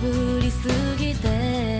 ぶりすぎて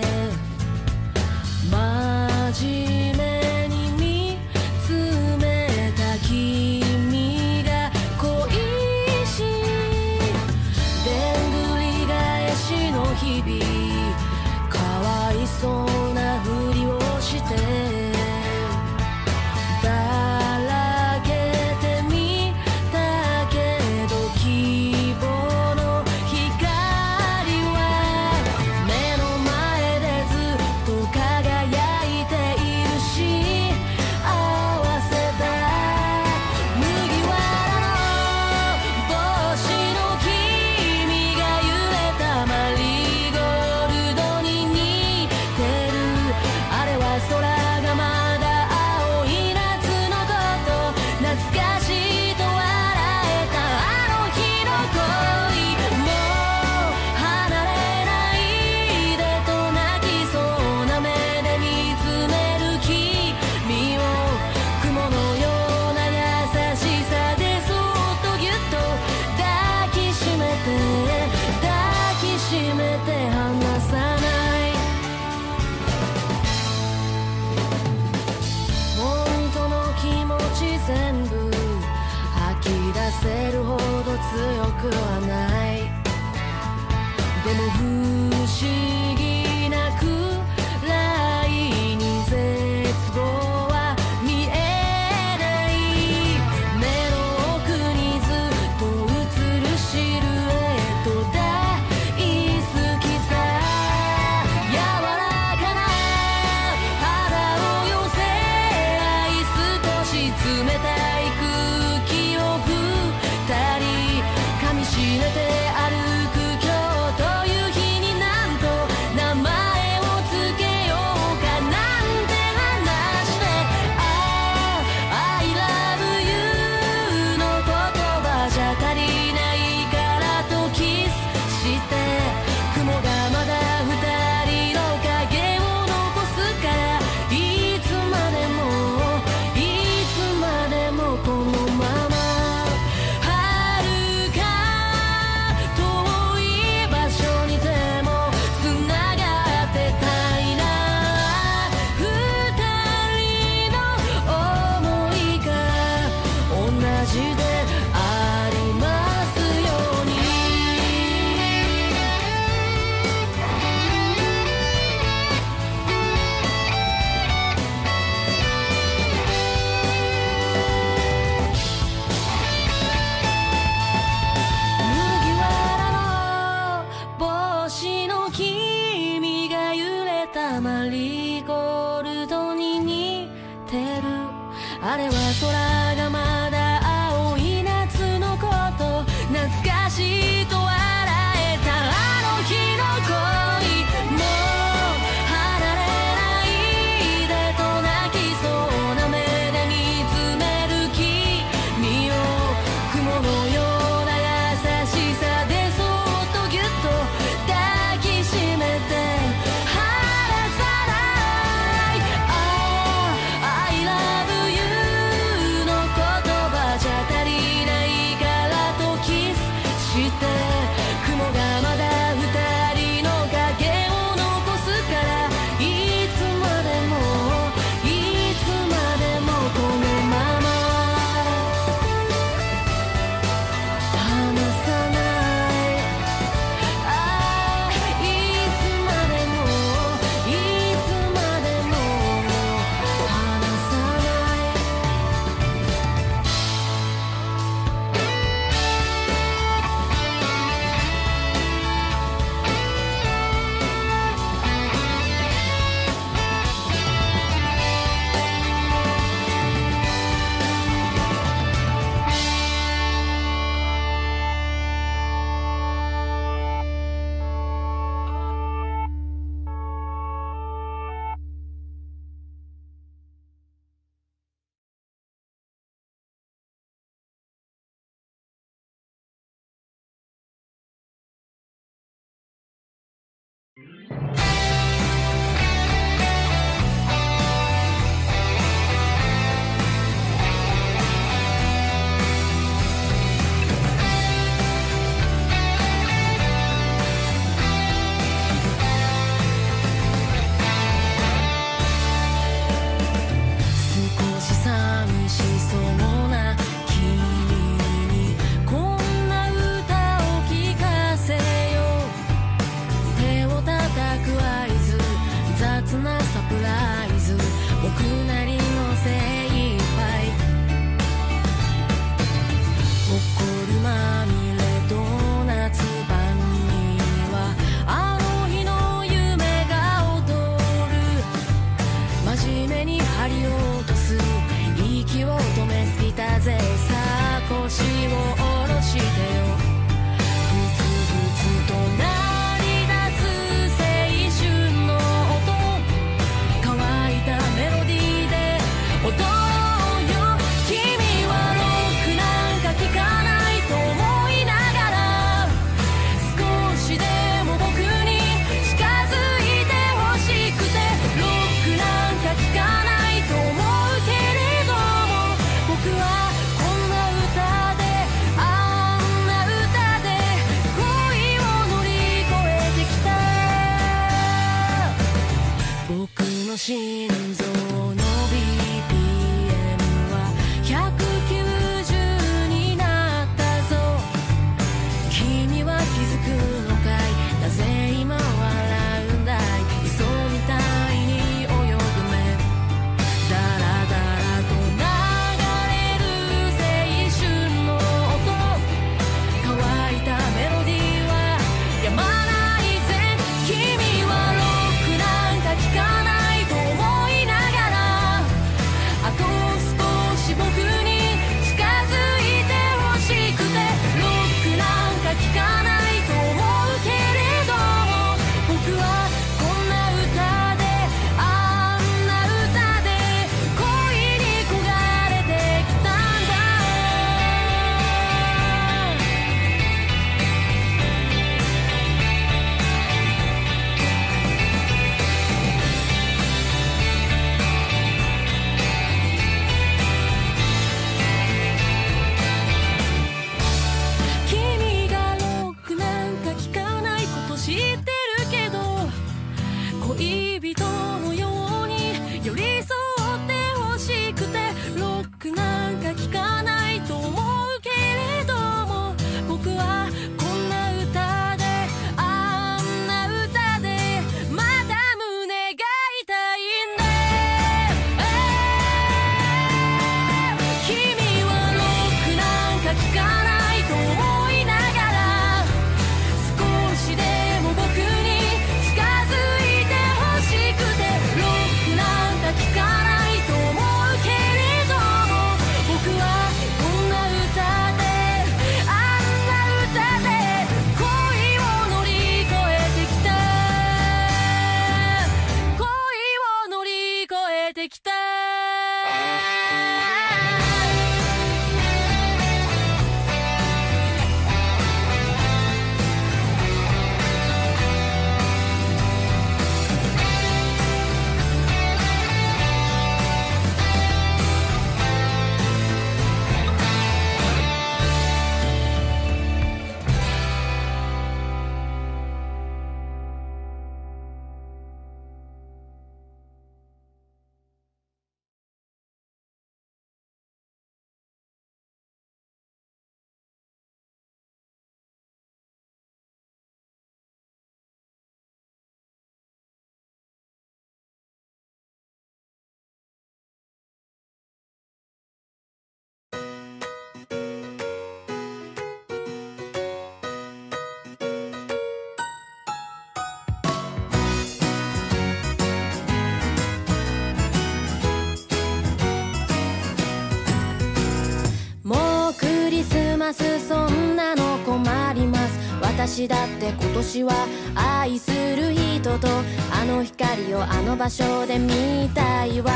私だって今年は愛する人とあの光をあの場所で見たいわ。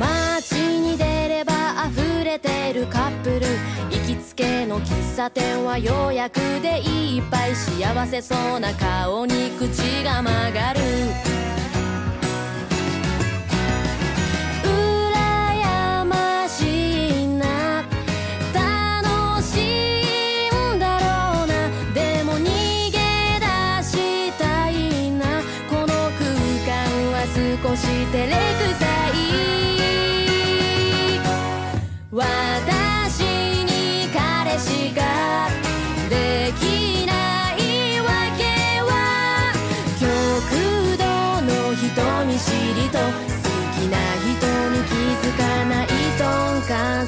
街に出れば溢れてるカップル。行きつけの喫茶店は予約でいっぱい。幸せそうな顔に口が曲がる。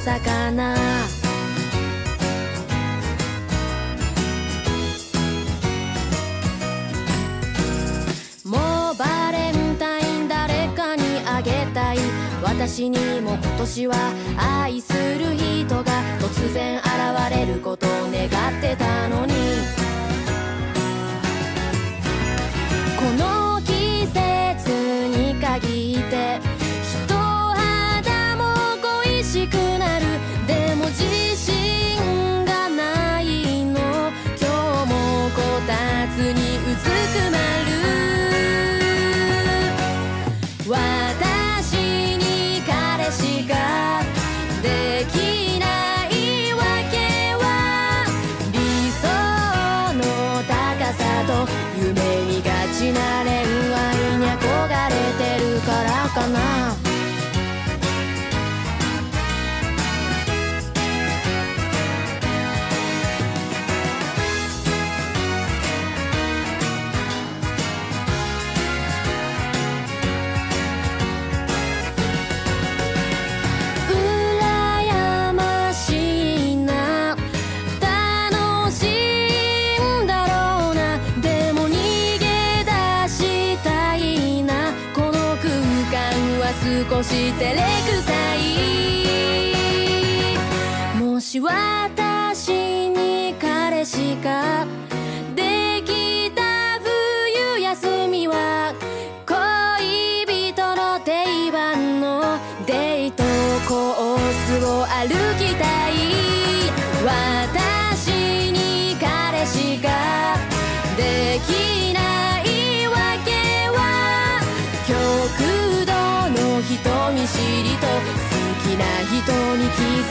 魚。もうバレンタイン誰かにあげたい。私にも今年は愛する人が突然現れることを願ってたのに。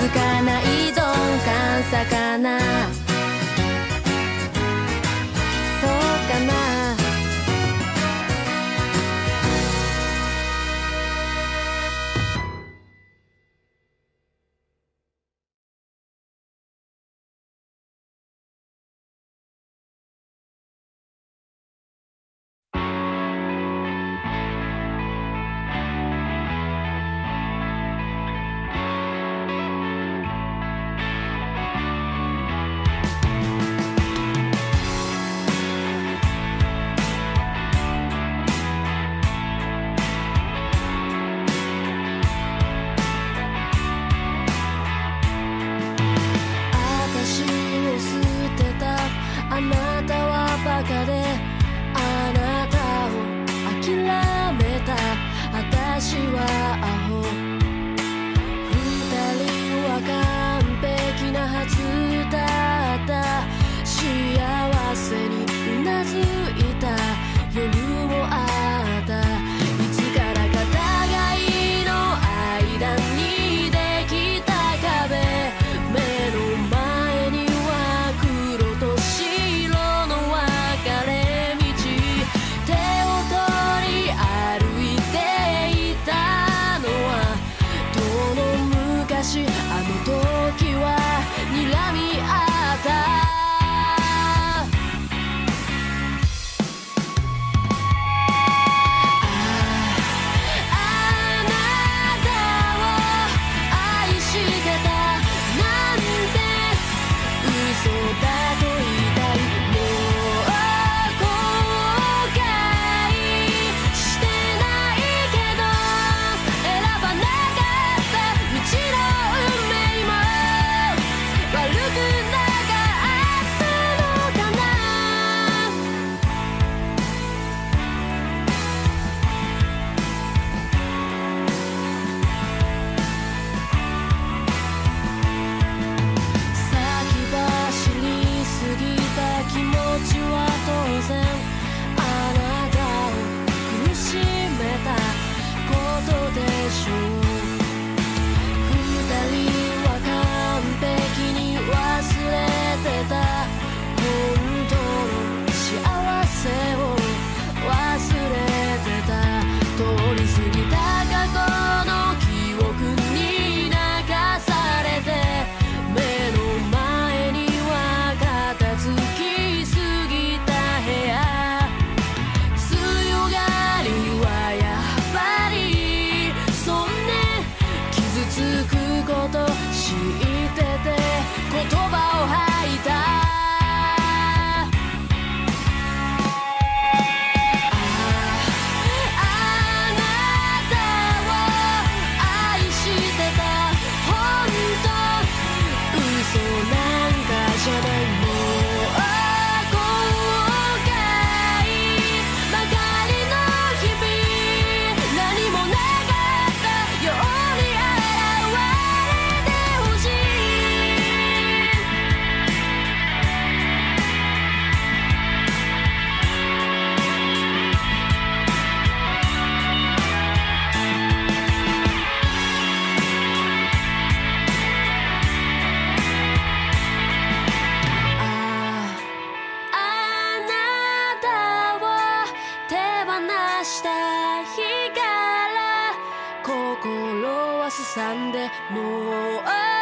かな心はすさんでもう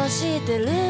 とか過ごしてる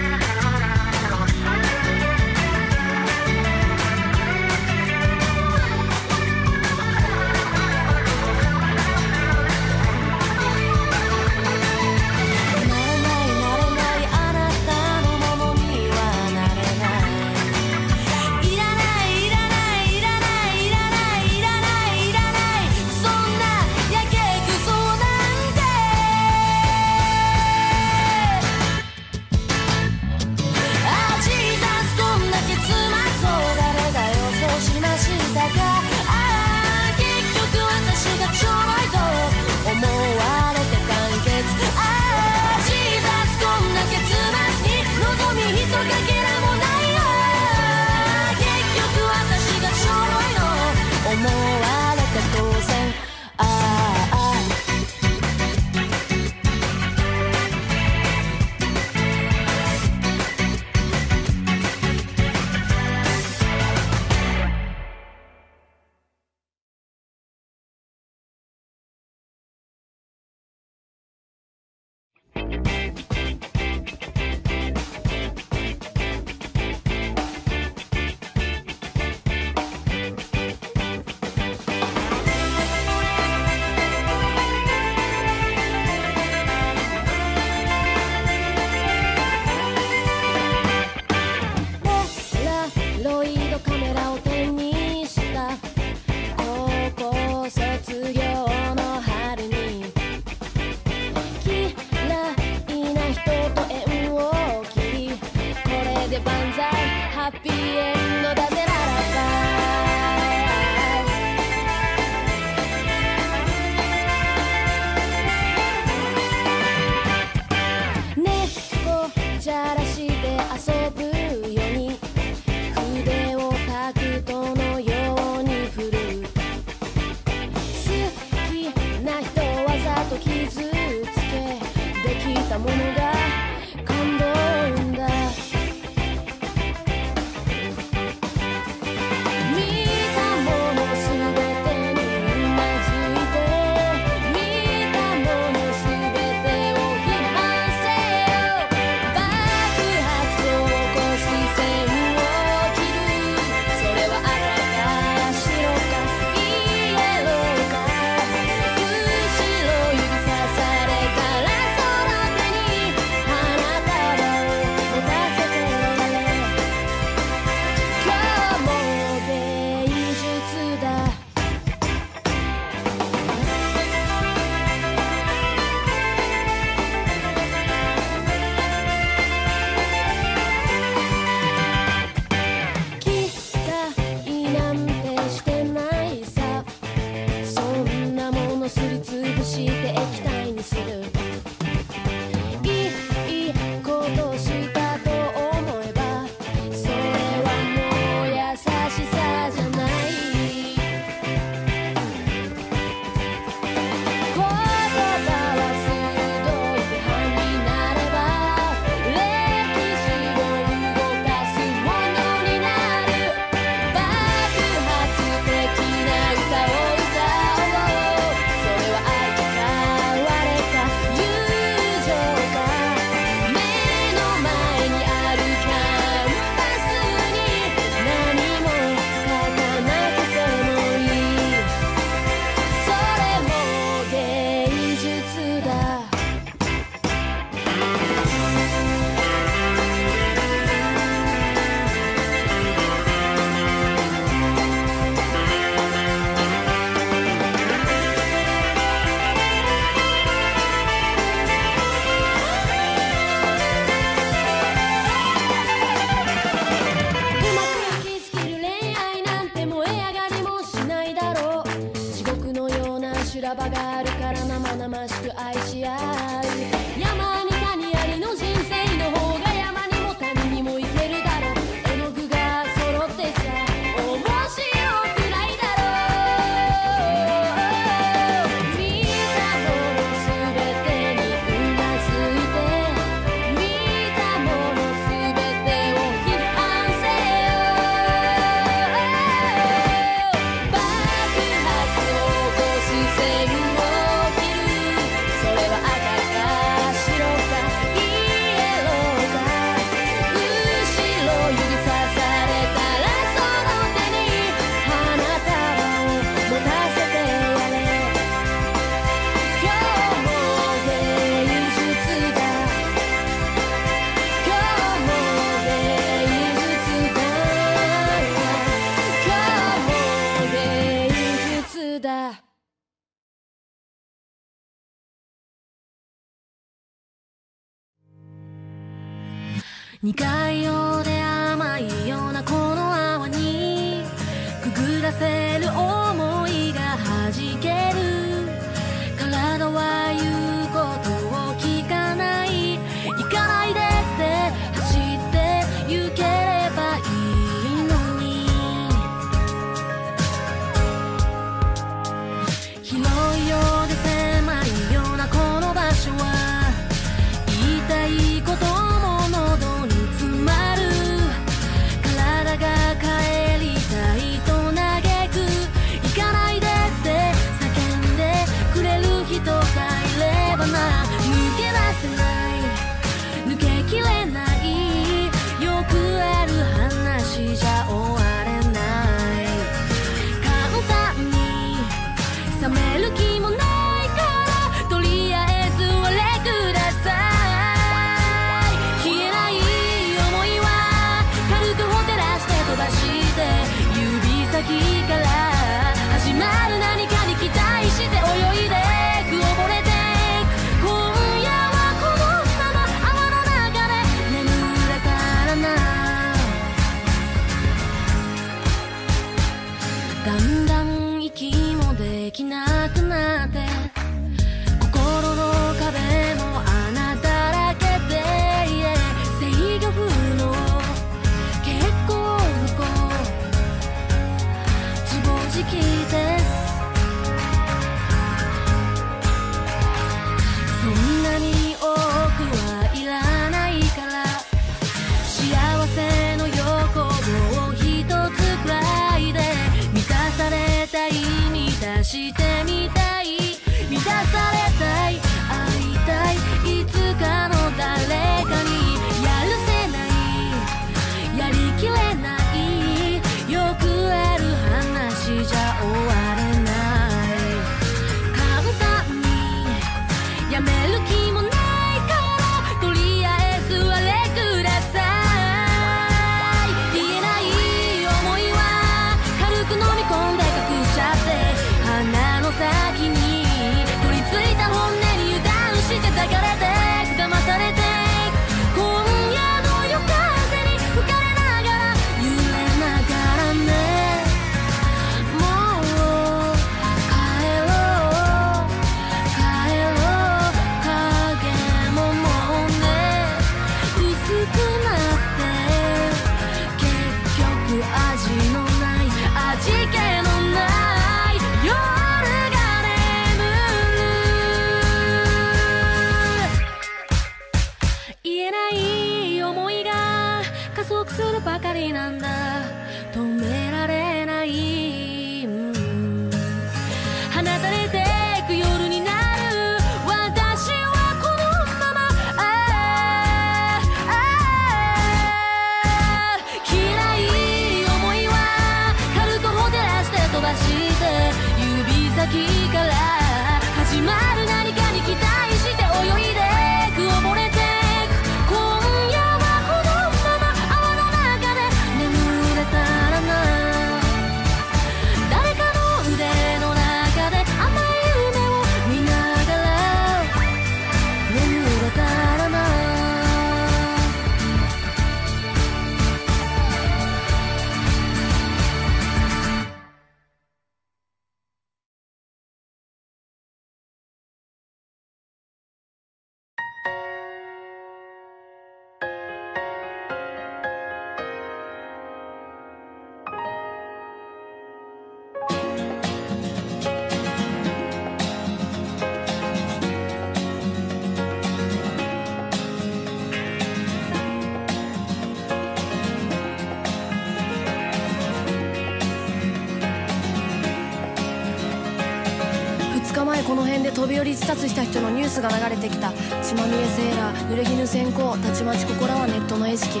この辺で飛び降り自殺した人のニュースが流れてきた。血まみれセーラー濡れ衣先行たちまちここらはネットの餌食。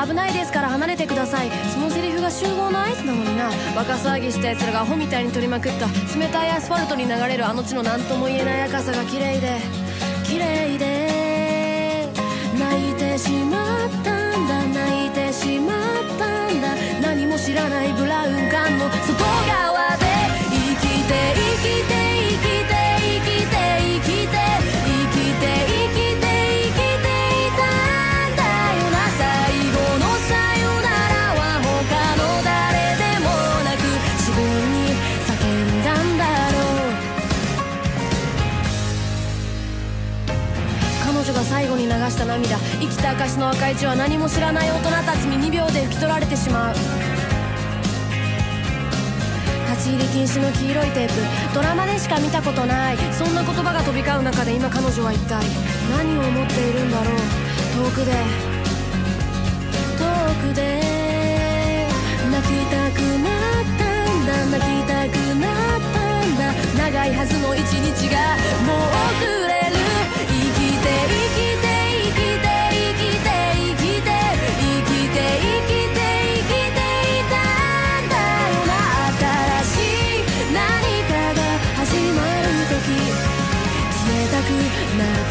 危ないですから離れてください。そのセリフが集合の合図なのにな。バカ騒ぎした奴らがアホみたいに取りまくった。冷たいアスファルトに流れるあの地の何とも言えない赤さが綺麗で。綺麗で。泣いてしまったんだ。泣いてしまったんだ。何も知らないブラウン管の外側。した涙。生きた証の赤い血は何も知らない大人たちに2秒で拭き取られてしまう。立ち入り禁止の黄色いテープ。ドラマでしか見たことない。そんな言葉が飛び交う中で今彼女は一体何を思っているんだろう。遠くで。遠くで。泣きたくなったんだ。泣きたくなったんだ。長いはずの一日がもう遅れる。生きて生きて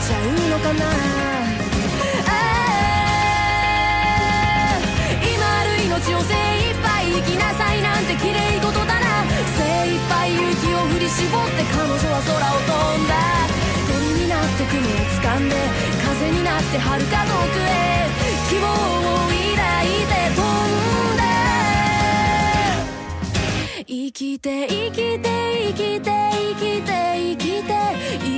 ちゃうのかなあー今ある命を精一杯生きなさいなんて綺麗事だな精一杯勇気を振り絞って彼女は空を飛んだ。鳥になって雲を掴んで風になって遥か遠くへ希望を抱いて飛んだ生きて生きて生きて生きて生きて生きて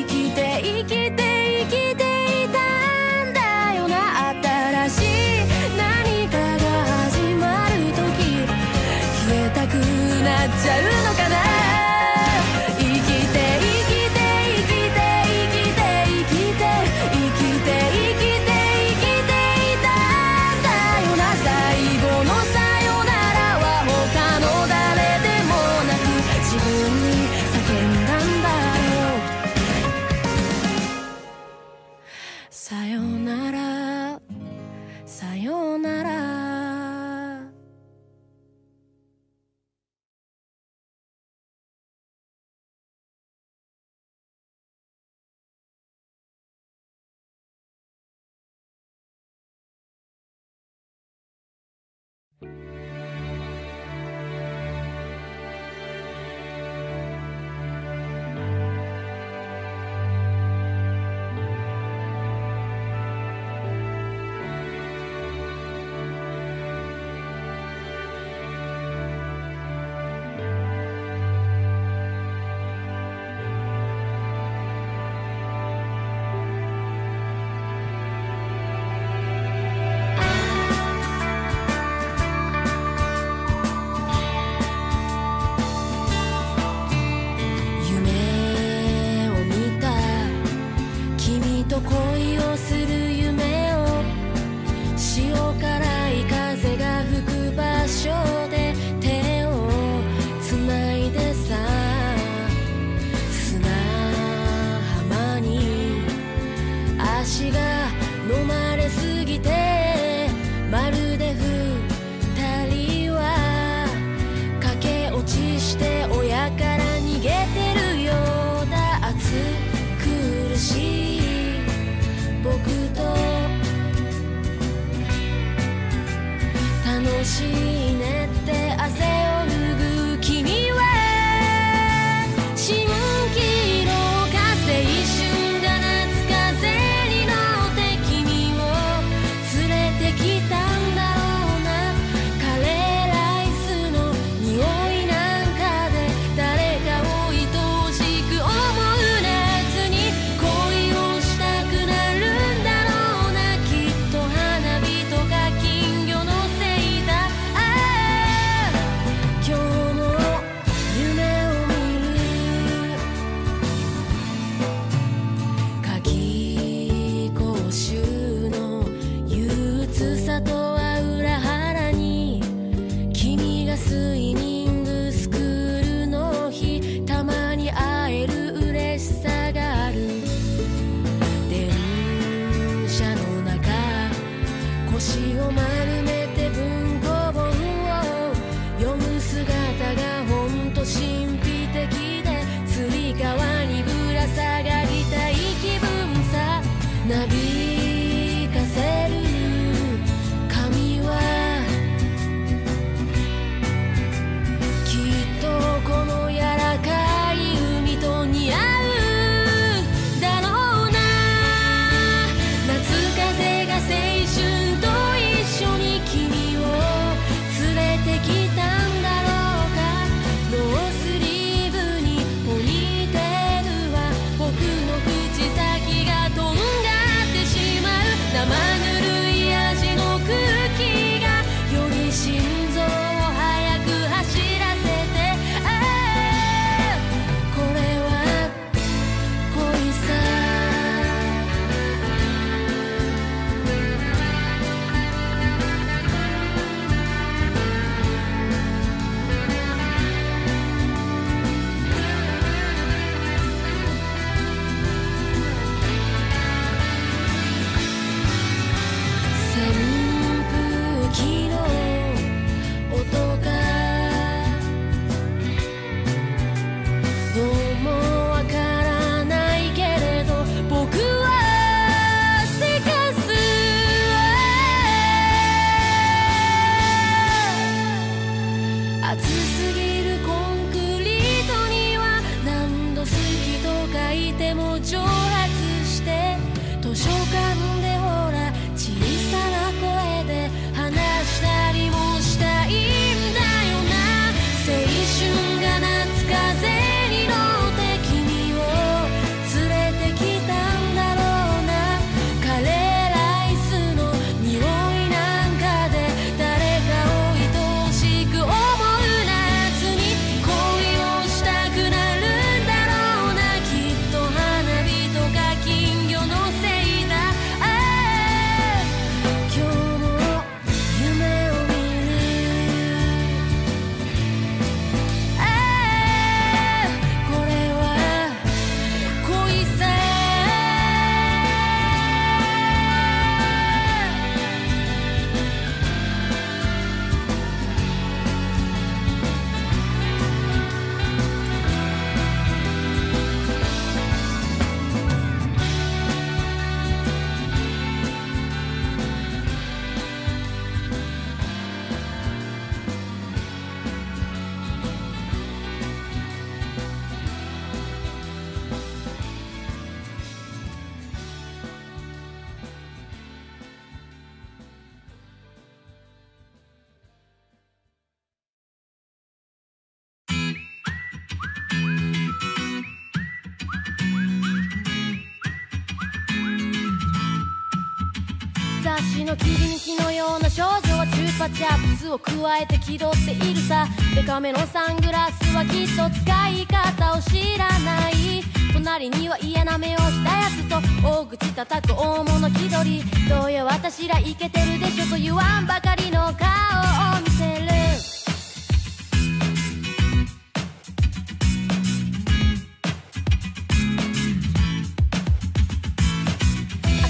の切り抜きのような少女はチューパチャップスを加えて気取っているさ。デカめのサングラスはきっと使い方を知らない。隣には嫌な目をしたやつと大口叩く大物気取り。どうよ私らイケてるでしょと言わんばかりの顔を見せる。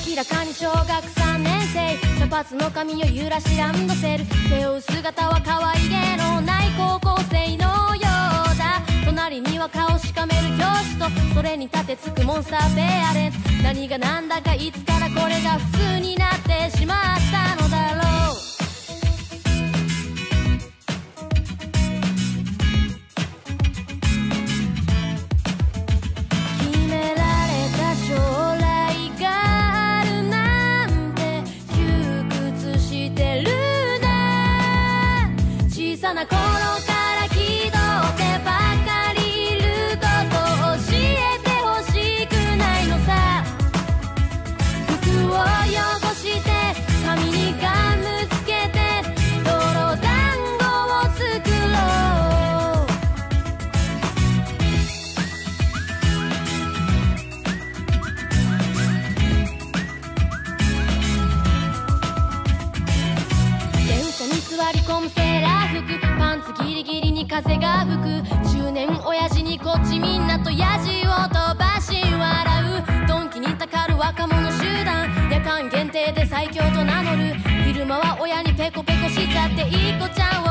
明らかに小学3年生。髪の髪を揺らしランドセル。背負う姿は可愛げのない高校生のようだ。隣には顔しかめる教師とそれに立てつくモンスターペアレン何が何だかいつからこれが普通になってしまったのだろう。風が吹く中年親父にこっちみんなとヤジを飛ばし笑う。ドンキにたかる若者集団。夜間限定で最強と名乗る。昼間は親にペコペコしちゃっていい子ちゃんを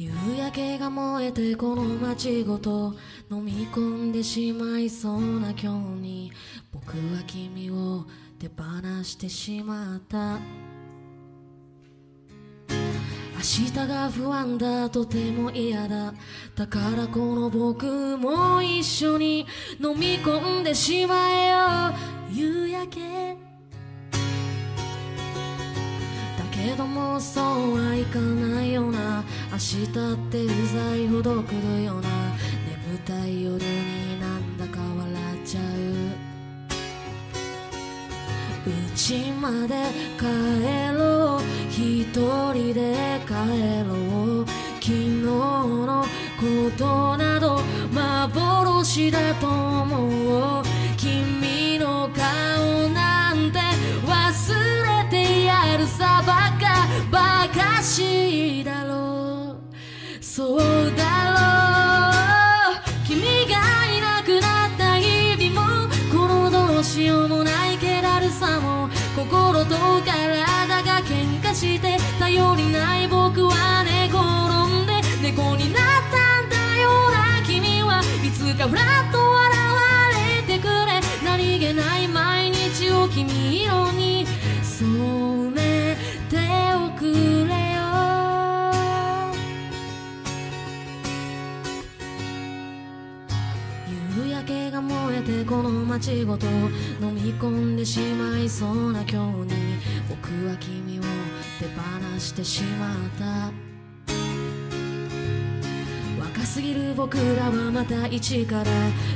夕焼けが燃えてこの街ごと飲み込んでしまいそうな今日に僕は君を手放してしまった。明日が不安だとても嫌だ。だからこの僕も一緒に飲み込んでしまえよ。夕焼け。けどもそうはいかないよな明日ってうざいほど来るよな眠たい夜になんだか笑っちゃう。家まで帰ろう。一人で帰ろう。昨日のことなど幻だと思う。そうだろう君がいなくなった日々もこのどうしようもない気だるさも心と体が喧嘩して頼りない僕は寝転んで猫になったんだよな君はいつかフラットこの街ごと飲み込んでしまいそうな今日に僕は君を手放してしまった。若すぎる僕らはまた一から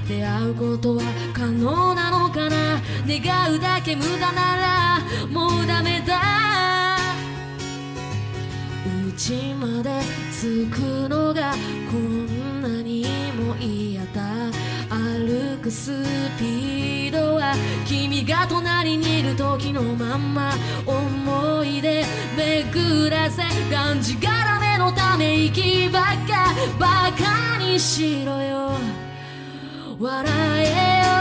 出会うことは可能なのかな？願うだけ無駄ならもうダメだ。家まで着くのがこんなにも嫌だ。歩くスピードは君が隣にいる時のまんま思い出巡らせがんじがらめのため息ばっかバカにしろよ笑えよ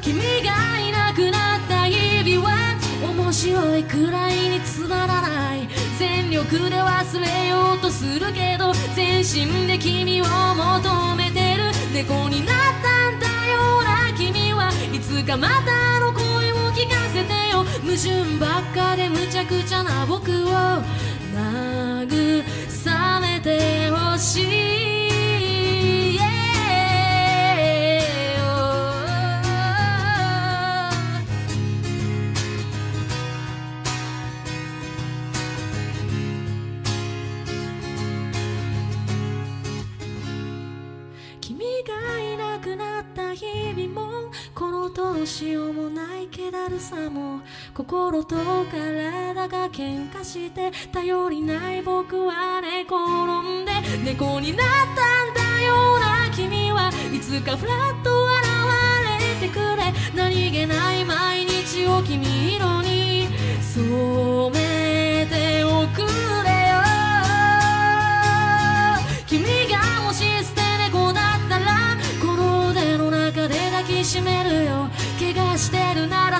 君がいなくなった日々は面白いくらいにつまらない全力で忘れようとするけど全身で君を求め猫になったんだよ。うな君はいつかまたあの声を聞かせてよ。矛盾ばっかでむちゃくちゃな僕を慰めてほしい。心と体が喧嘩して頼りない僕は寝転んで猫になったんだよな君はいつかフラッと現れてくれ。何気ない毎日を君色に染めておくれ。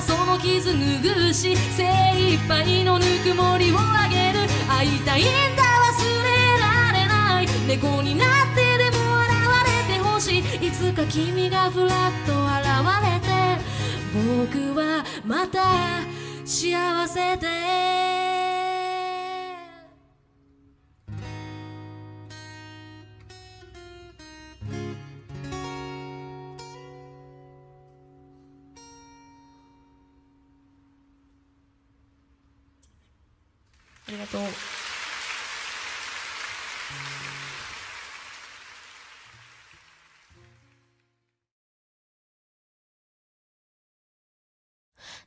その傷拭うし精一杯のぬくもりをあげる。会いたいんだ忘れられない。猫になってでも現れてほしい。いつか君がふらっと現れて。僕はまた幸せで。りがとう。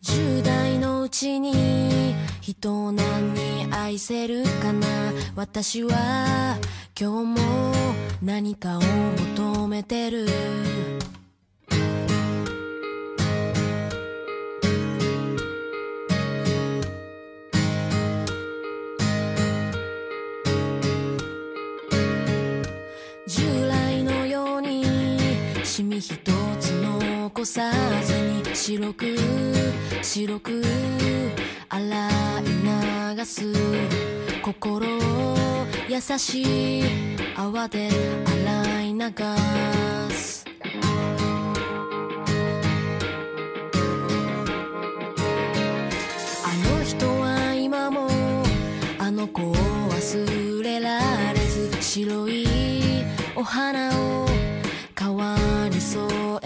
10代のうちに人を何に愛せるかな？私は今日も何かを求めてる。シミ一つ残さずに白く白く洗い流す。心を優しい泡で洗い流す。あの人は今もあの子を忘れられず白いお花を川に添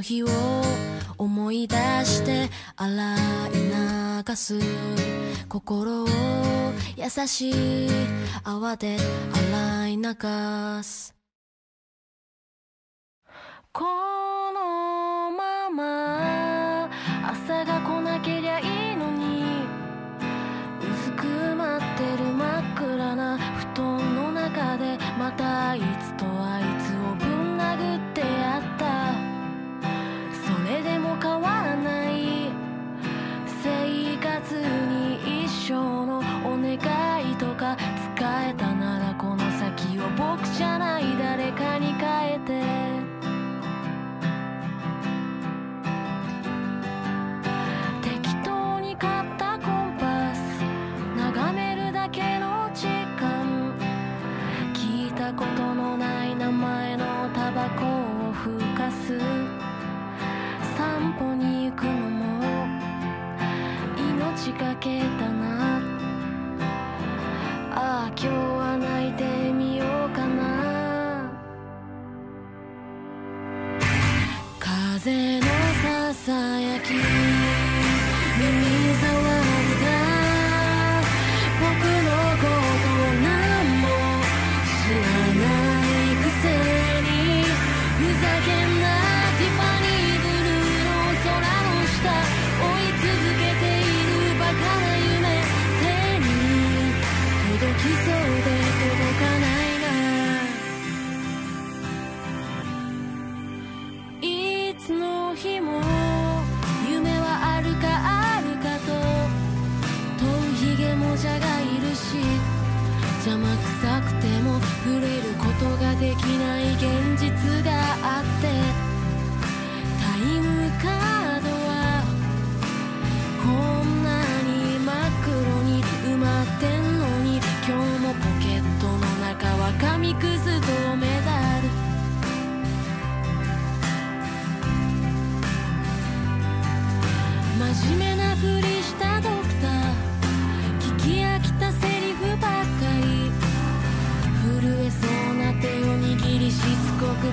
日を思い出して洗い流す。心を優しい泡で洗い流す。このまま朝が来なけりゃいいのに薄く待ってる真っ暗な布団の中でまたいつとけた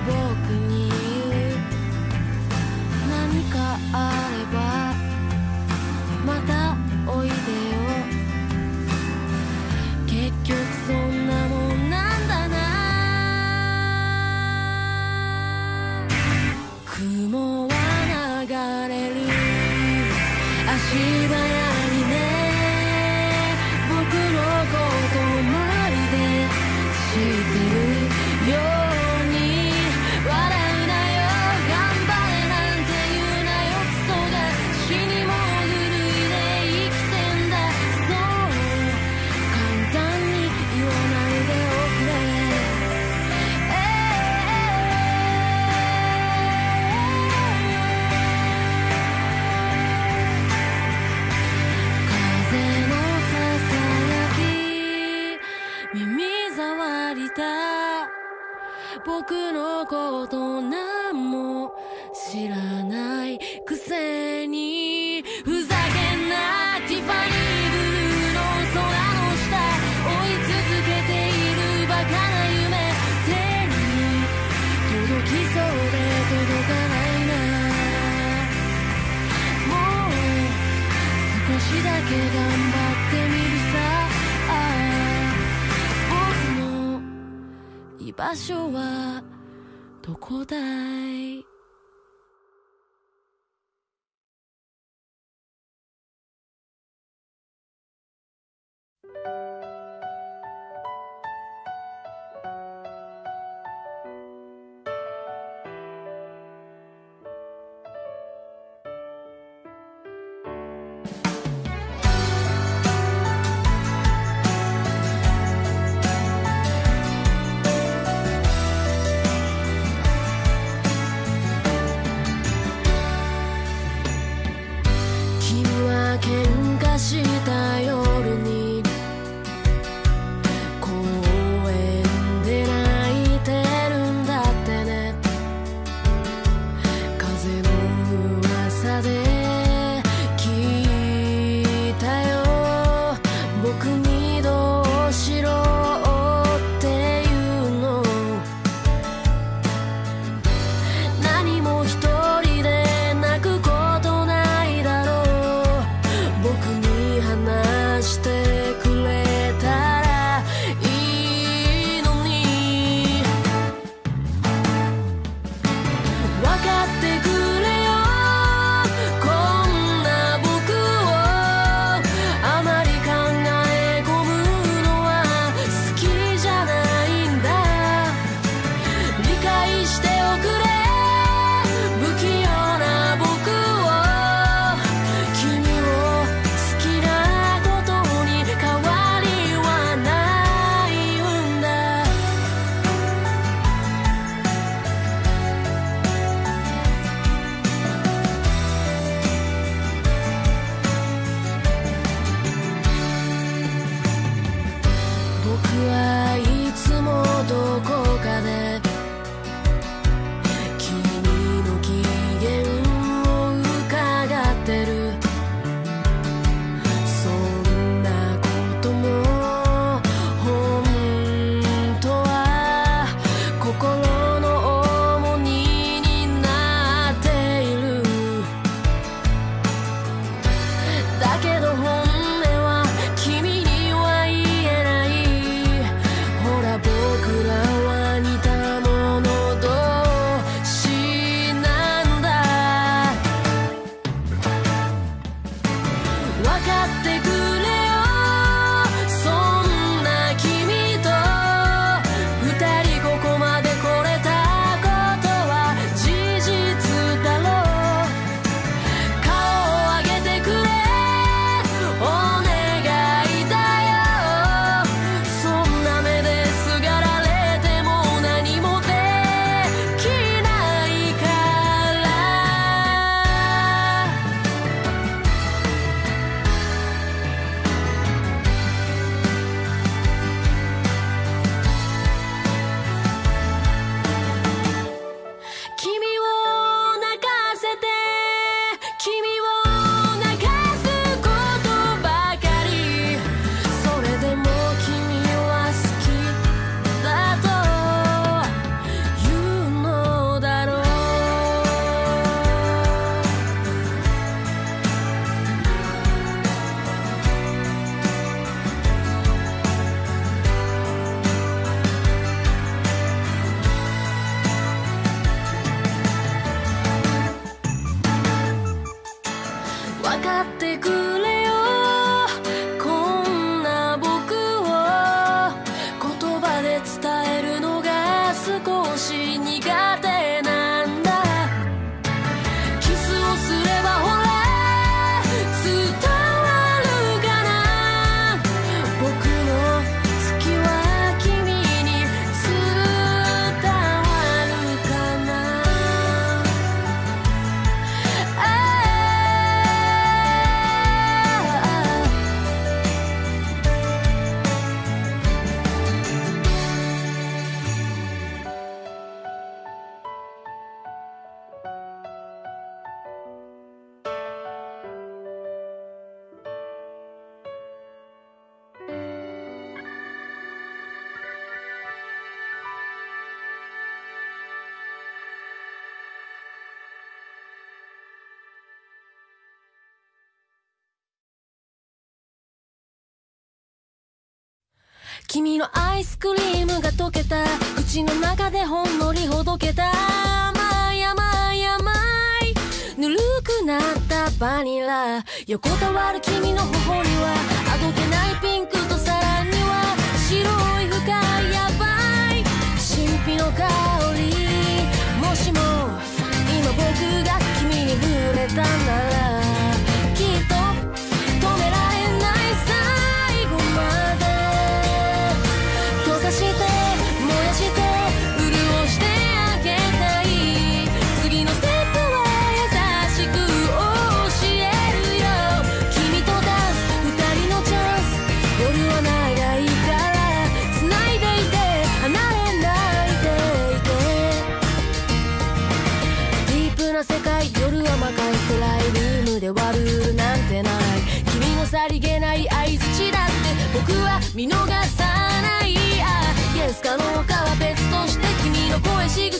walk 居場所はどこだい？君のアイスクリームが溶けた。口の中でほんのりほどけた。甘い甘い甘い。ぬるくなったバニラ。横たわる君の頬にはあどけないピンクとさらには白い深いやばい。神秘の香り。もしも今僕が君に触れたなら。僕は見逃さない。イエスかどうかは別として君の声しぐ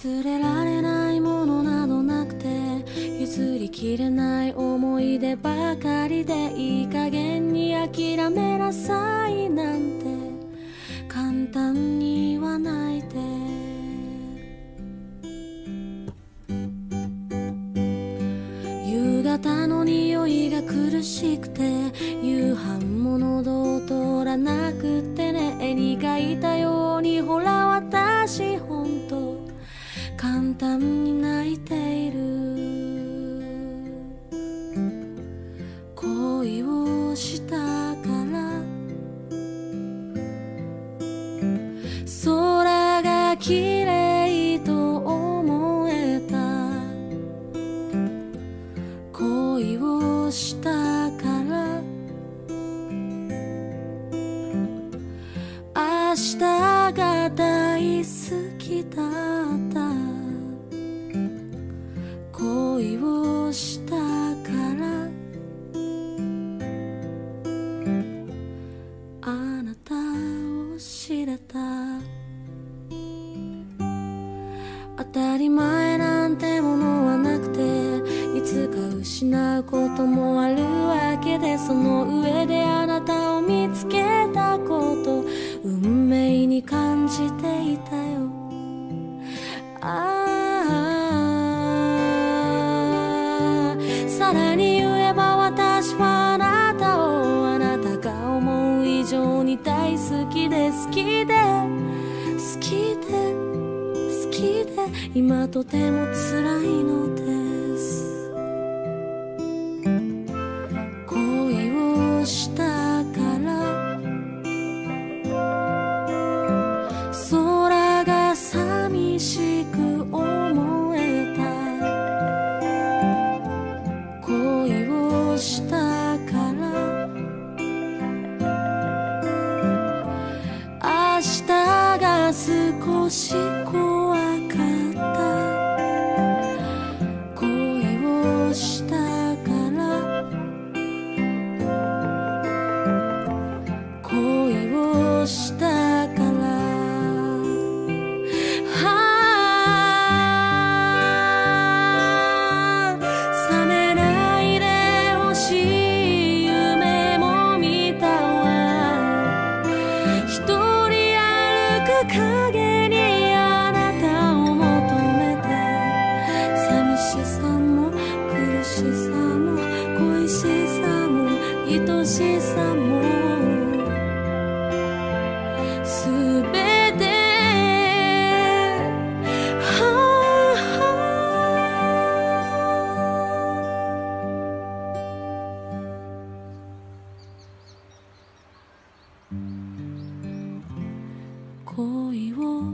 忘れられないものなどなくて譲りきれない思い出ばかり。恋を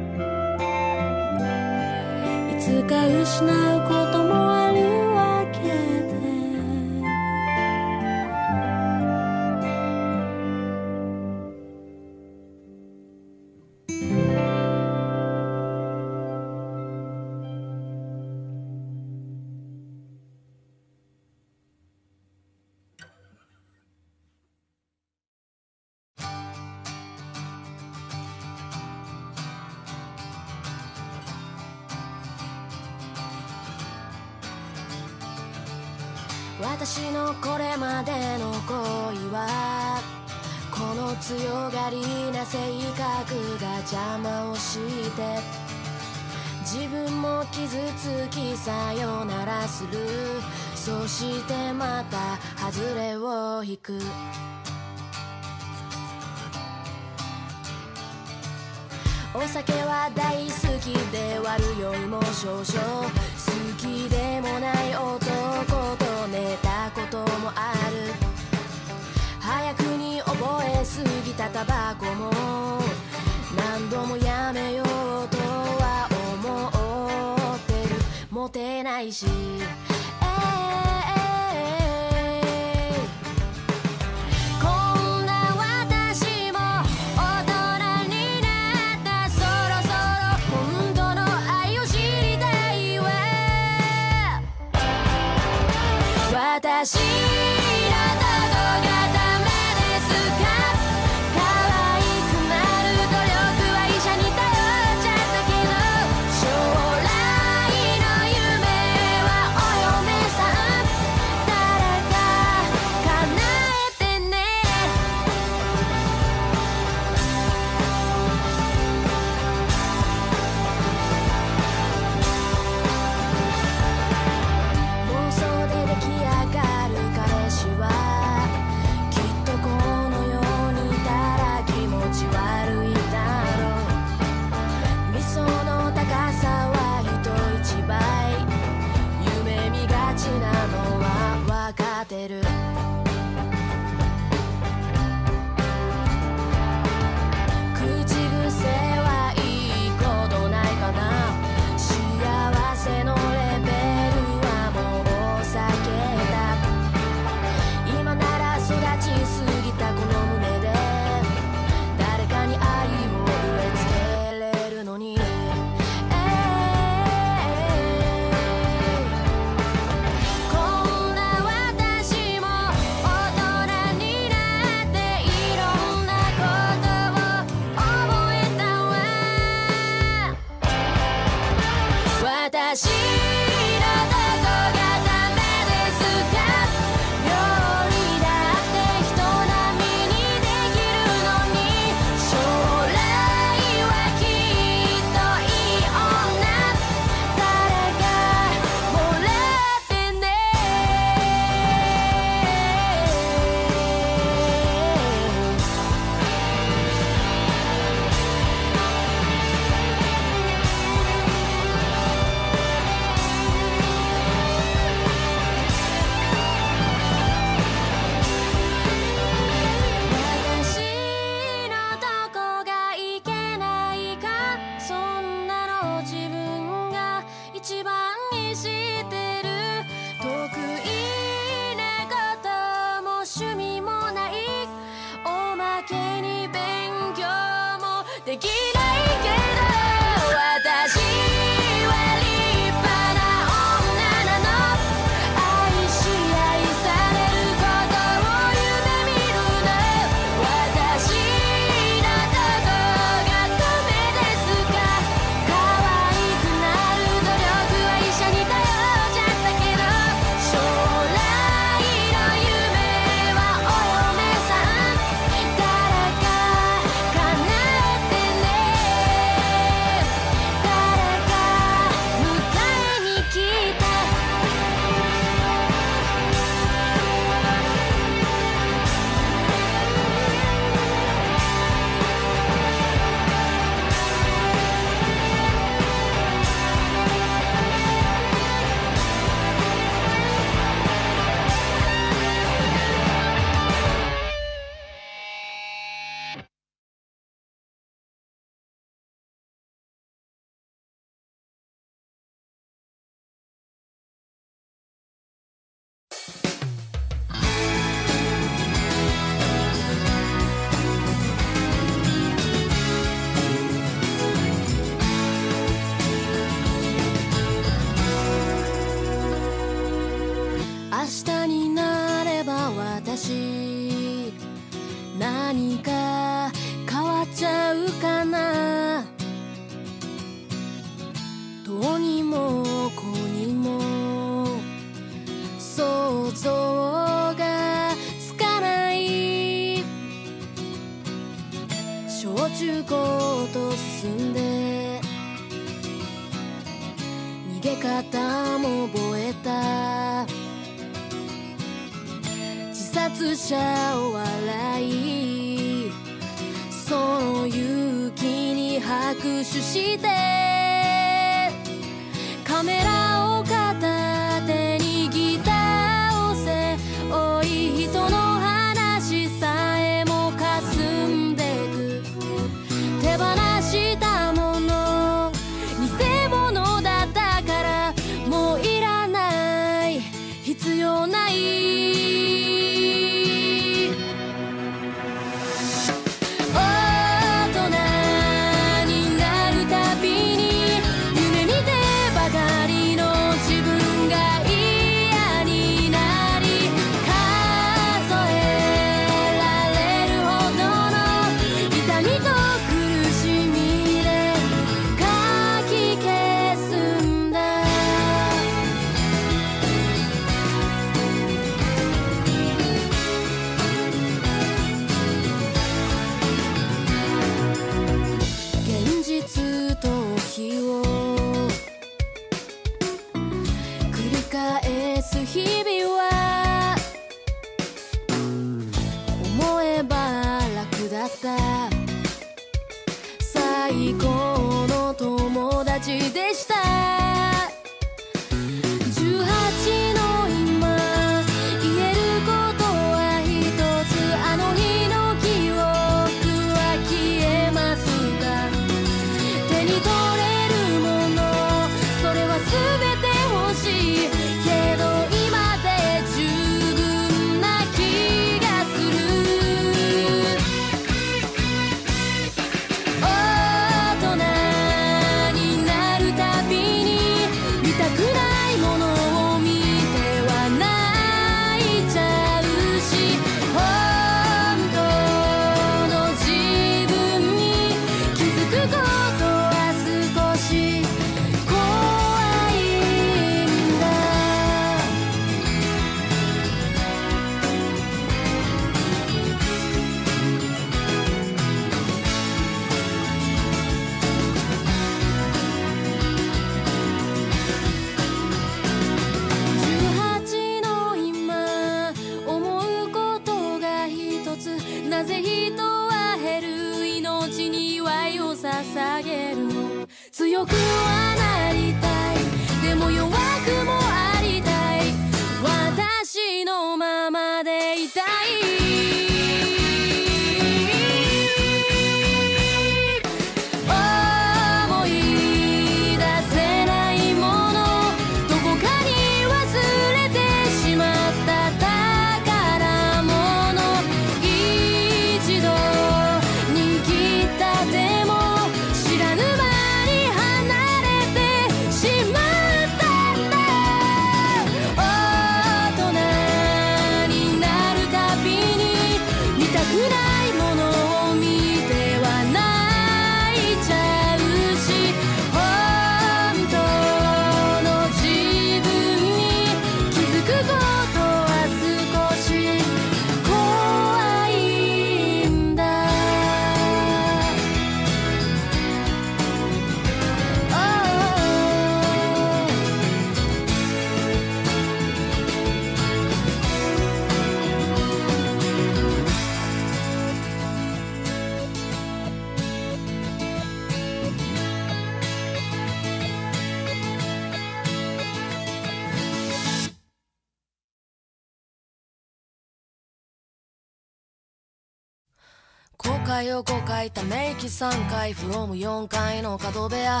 後悔を5回ため息3回フロム4階の角部屋。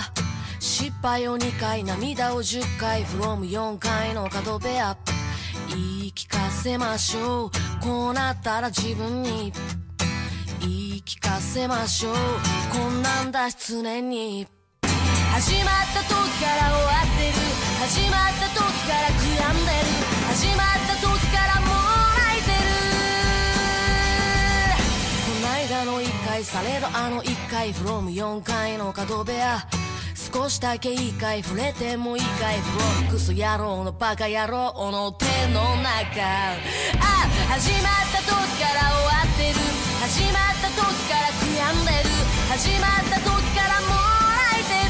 失敗を2回涙を10回フロム4階の角部屋。言い聞かせましょう。こうなったら自分に。言い聞かせましょう。こんなんだし常に。始まった時から終わってる。始まった時から悔やんでる。下の1階されどあの1階 from4 階の角部屋。少しだけ1回触れてもいいかい。フロムクソ野郎のバカ野郎の手の中。あ始まった時から終わってる。始まった時から悔やんでる。始まった時からもらえて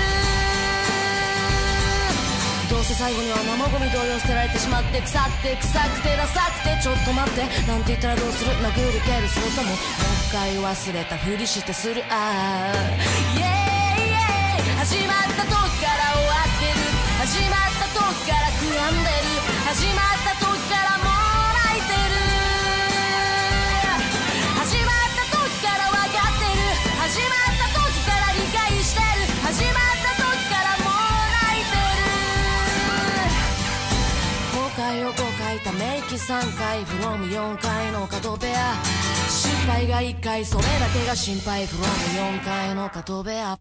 る。どうせ最後には生ゴミ同様捨てられてしまって腐って臭くてダサくてちょっと待って。なんて言ったらどうする。殴る蹴るそれとも。使い忘れたふりしてする。あイエイイエイ始まった時から終わってる。始まった時から悔やんでる。始まった時からも泣いてる。始まった時から分かってる。始まった時から理解してる。始まった時からも泣いてる。後悔を5回ため息3回フロム4回の角部屋。体が1回それだけが心配。From 4階の角部屋。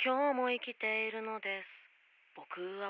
今日も生きているのです。僕は